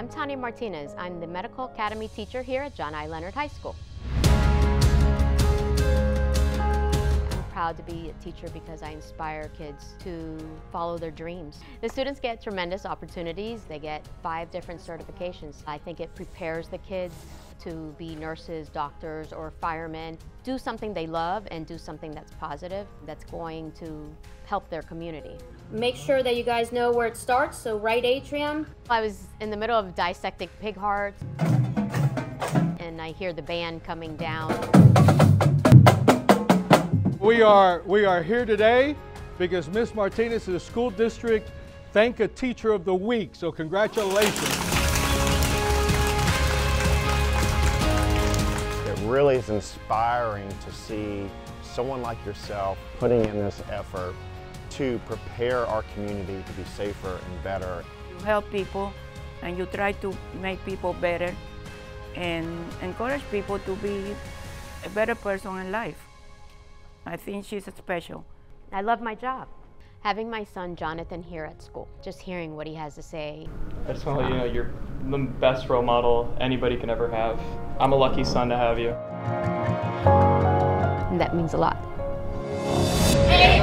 I'm Tania Martinez. I'm the Medical Academy teacher here at John I. Leonard High School. Proud to be a teacher because I inspire kids to follow their dreams. The students get tremendous opportunities. They get five different certifications. I think it prepares the kids to be nurses, doctors, or firemen. Do something they love and do something that's positive, that's going to help their community. Make sure that you guys know where it starts, so right atrium. I was in the middle of dissecting pig hearts, and I hear the band coming down. We are, we are here today because Miss Martinez is a school district Thank a Teacher of the Week, so congratulations. It really is inspiring to see someone like yourself putting in this effort to prepare our community to be safer and better. You help people and you try to make people better and encourage people to be a better person in life. I think she's special. I love my job. Having my son Jonathan here at school, just hearing what he has to say. I just want to let you know you're the best role model anybody can ever have. I'm a lucky son to have you. And that means a lot. Hey,